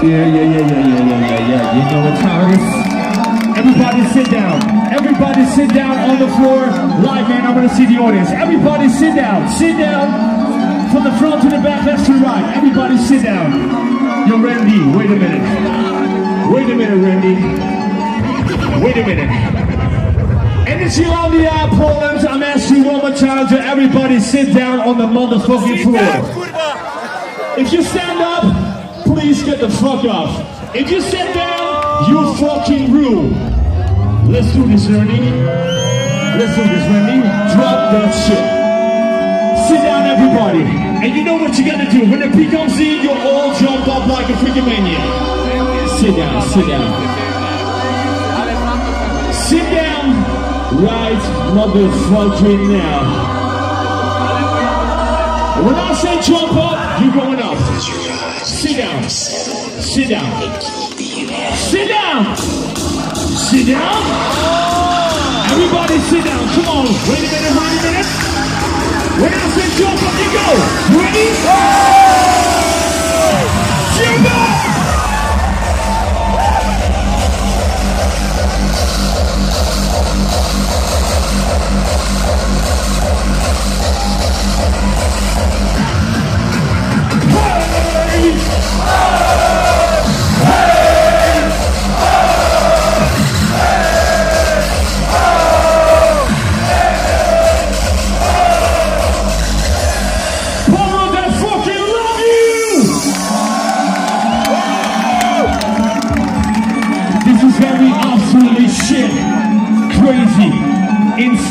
Yeah, yeah, yeah, yeah, yeah, yeah, yeah, yeah. You know what time it is? Everybody sit down. Everybody sit down on the floor. Live, man, I'm gonna see the audience. Everybody sit down. Sit down. From the front to the back, left to right. Everybody sit down. Yo, Ran-D, wait a minute. Wait a minute, Ran-D. Wait a minute. Energylandia, Poland. I'm asking one more time to everybody sit down on the motherfucking floor. If you stand up, please get the fuck up. If you sit down, you fucking rule. Let's do this, Ran-D. Let's do this, Ran-D. Drop that shit. Sit down, everybody. And you know what you gotta do. When the beat comes in, you all jump up like a freaking maniac. Sit down, sit down. Sit down right motherfucking now. When I say jump up, you're going up. Sit down. Sit down. Sit down. Everybody sit down. Come on. Wait a minute, wait a minute. When I say jump up, you go. Ready?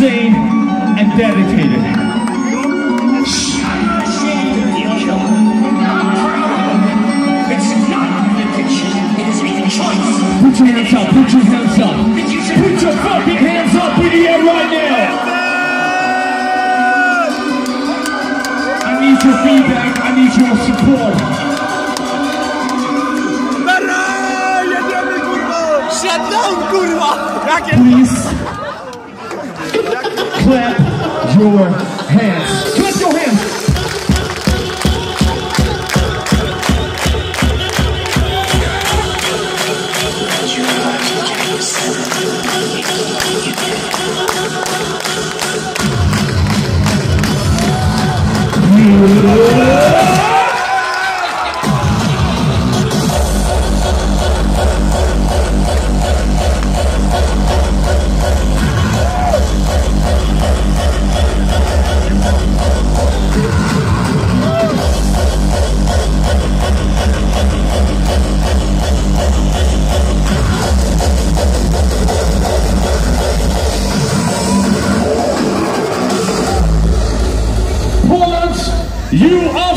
Insane, and dedicated. Put your hands up, put your hands up. Put your fucking hands up in the air right now. I need your feedback, I need your support. Shutdown, kurwa! Jakie Please clap your hands. Clap your hands. Poland, you are